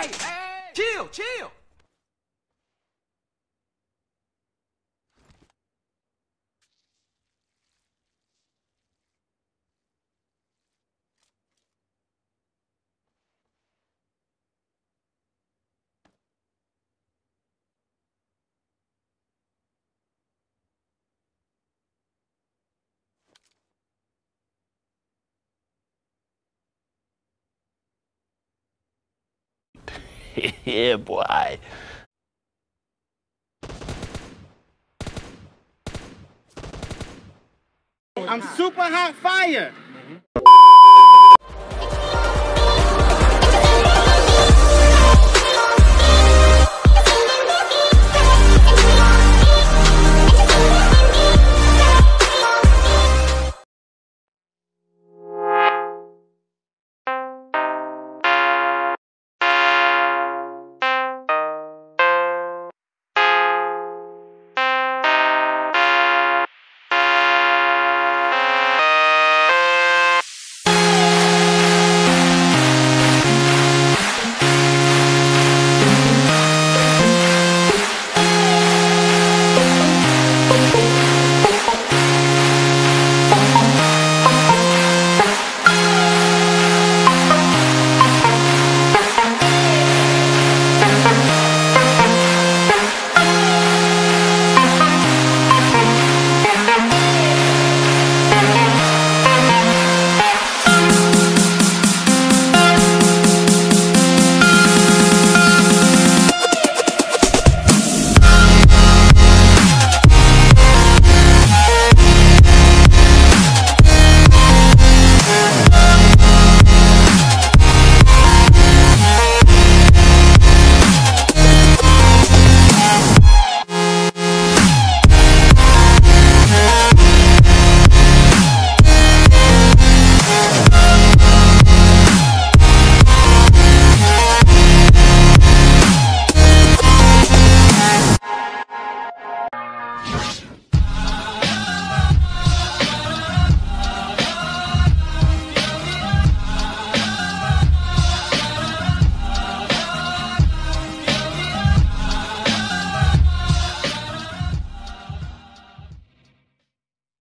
Hey, hey, chill, chill. yeah, boy. I'm super hot fire. Mm-hmm.